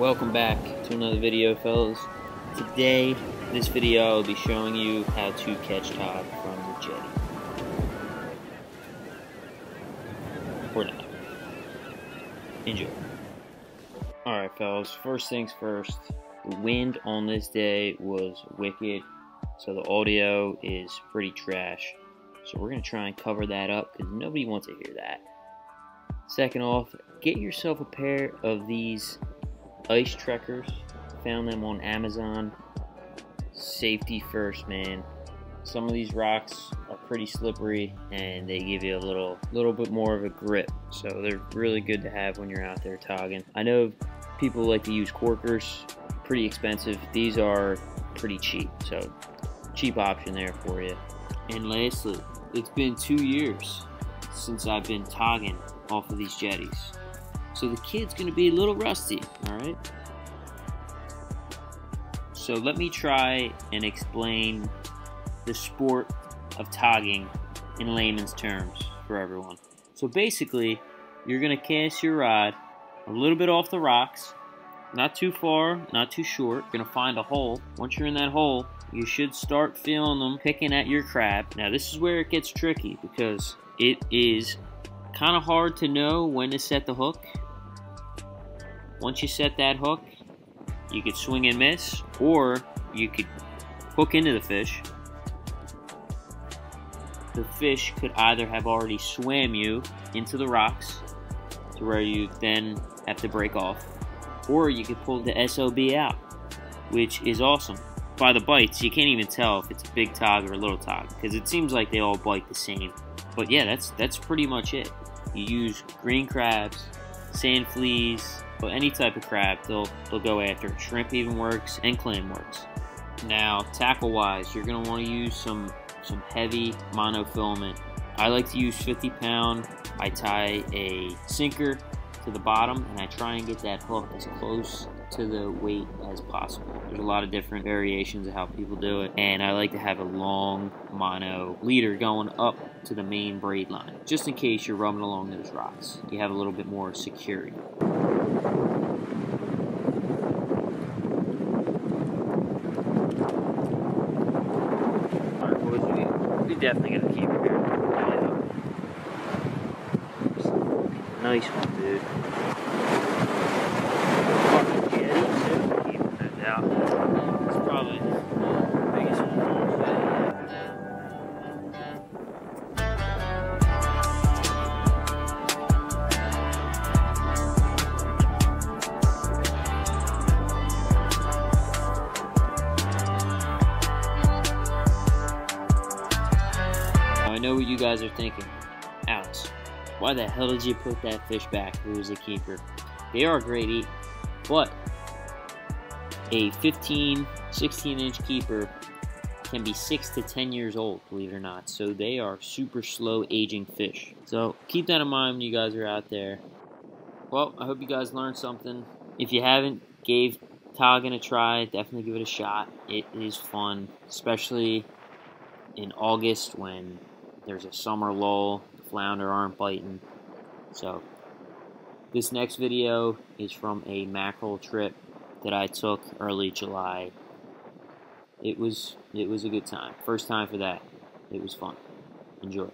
welcome back to another video fellas. Today, this video I'll be showing you how to catch tog from the jetty. Or not. Enjoy. Alright fellas, first things first, the wind on this day was wicked, so the audio is pretty trash. So we're going to try and cover that up because nobody wants to hear that. Second off, get yourself a pair of these ice trekkers. Found them on Amazon. Safety first, man. Some of these rocks are pretty slippery and they give you a little little bit more of a grip. So they're really good to have when you're out there togging. I know people like to use Korkers, pretty expensive. These are pretty cheap, so cheap option there for you. And lastly, it's been two years since I've been togging off of these jetties. So the kid's to be a little rusty, alright? So let me try and explain the sport of togging in layman's terms for everyone. So basically, you're to cast your rod a little bit off the rocks, not too far, not too short. You're to find a hole. Once you're in that hole, you should start feeling them picking at your crab. Now this is where it gets tricky because it is kind of hard to know when to set the hook. Once you set that hook, you could swing and miss, or you could hook into the fish. The fish could either have already swam you into the rocks to where you then have to break off, or you could pull the SOB out, which is awesome. By the bites, you can't even tell if it's a big tog or a little tog, because it seems like they all bite the same. But yeah, that's that's pretty much it. You use green crabs, sand fleas, but any type of crab they'll they'll go after. Shrimp even works and clam works. Now tackle wise, you're gonna want to use some some heavy monofilament. I like to use 50 pound. I tie a sinker to the bottom and I try and get that hook as close to the weight as possible. There's a lot of different variations of how people do it and I like to have a long mono leader going up to the main braid line just in case you're rubbing along those rocks. You have a little bit more security. We, definitely got to keep it here. Nice one, dude. Guys are thinking. Alex, why the hell did you put that fish back it was a keeper? They are great eat, but a 15, 16 inch keeper can be 6 to 10 years old, believe it or not. So they are super slow aging fish. So keep that in mind when you guys are out there. Well, I hope you guys learned something. If you haven't gave togging a try, definitely give it a shot. It is fun, especially in August when there's a summer lull, the flounder aren't biting. So, this next video is from a mackerel trip that I took early July. It was it was a good time. First time for that. It was fun. Enjoy.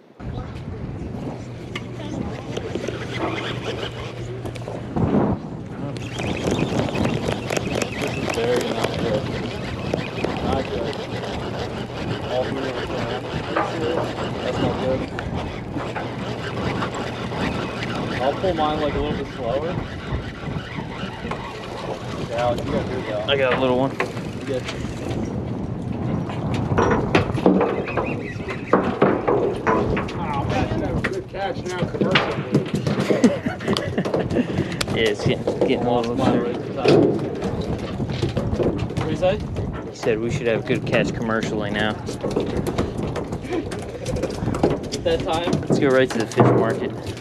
Not good. Not good. Good. I'll pull mine like a little bit slower. Yeah, you got good though. I got a little one. You good. Man, that was a good catch now commercially. Yeah, it's getting, getting a little Mine absurd. right to the top. What do you say? He said we should have good catch commercially now. At that time? Let's go right to the fish market.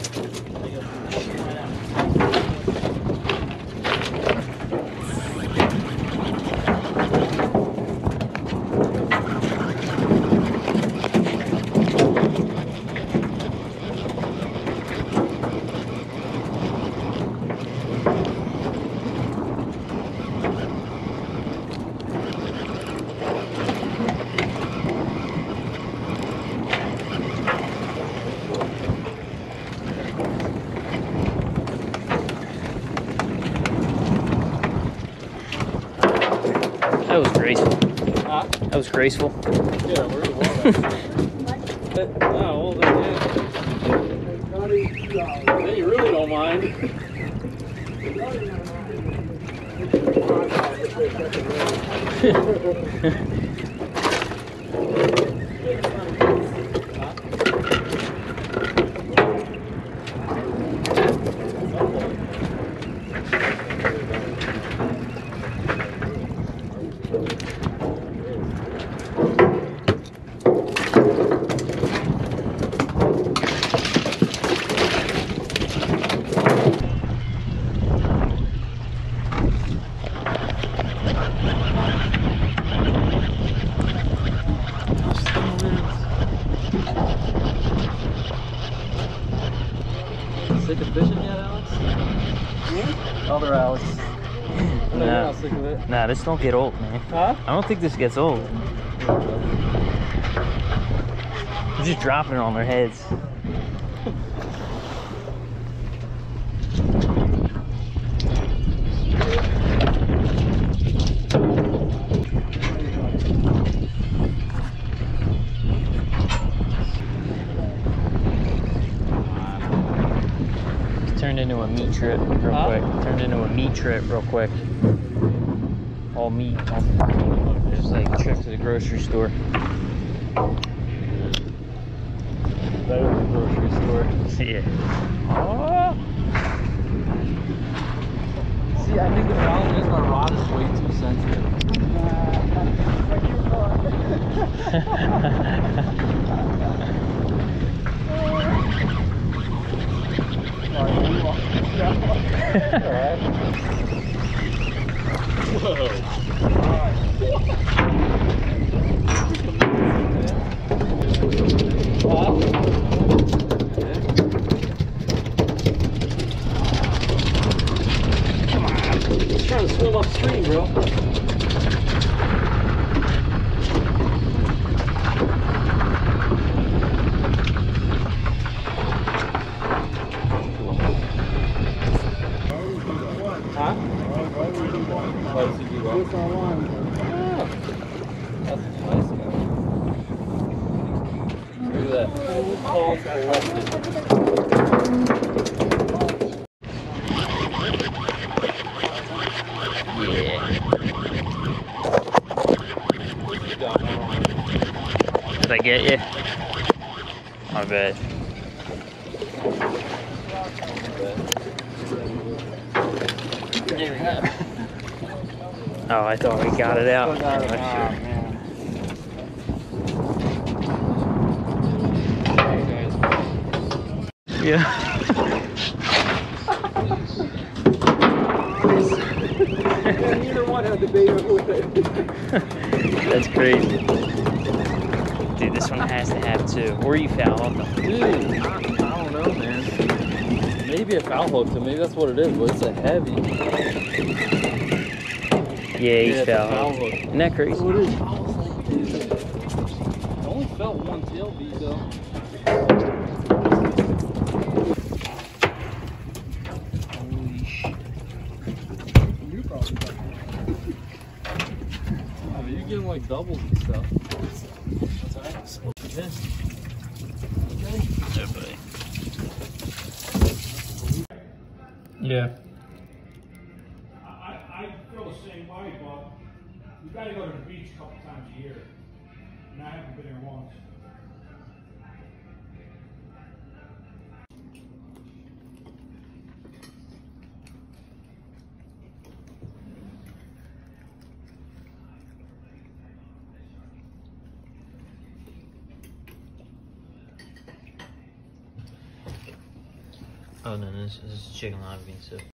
That was graceful. Yeah, we're in the water. well, then, yeah. Then you really don't mind. Sick of fishing yet, Alex? Other Alex. I know you're Nah. not sick of it. Nah, this don't get old, man. Huh? I don't think this gets old. They're just dropping it on their heads. Turned into a meat trip real Huh? quick. Turned into a meat trip real quick. All meat. All, just like a trip to the grocery store. Better than grocery store. Yeah. Oh. See, I think the problem is my rod is way too sensitive. trying to swim upstream, bro. Huh? Why does he do that? Ah, That's nice, man. Look at that. All collected. Yeah. Did I get you? Oh, there we go. Oh, I thought we got it out. Still got it. Oh, Ah, sure. man. Yeah. Neither one had the bait with it. That's crazy. Dude, this one has to have two. Or you foul on them. Dude, I, I don't know, man. Maybe a foul hook, so maybe that's what it is, but it's a heavy. Yeah, he's yeah, it's a foul. foul hook. Isn't that crazy? What is? I was like, dude. I only felt one tail beat though. Holy shit. You probably got I mean, you're getting like doubles and stuff. That's alright. Yeah. Yeah, buddy. Yeah. I, I feel the same way, but you gotta go to the beach a couple times a year. And I haven't been there once. Oh no, this, this is chicken lima bean soup.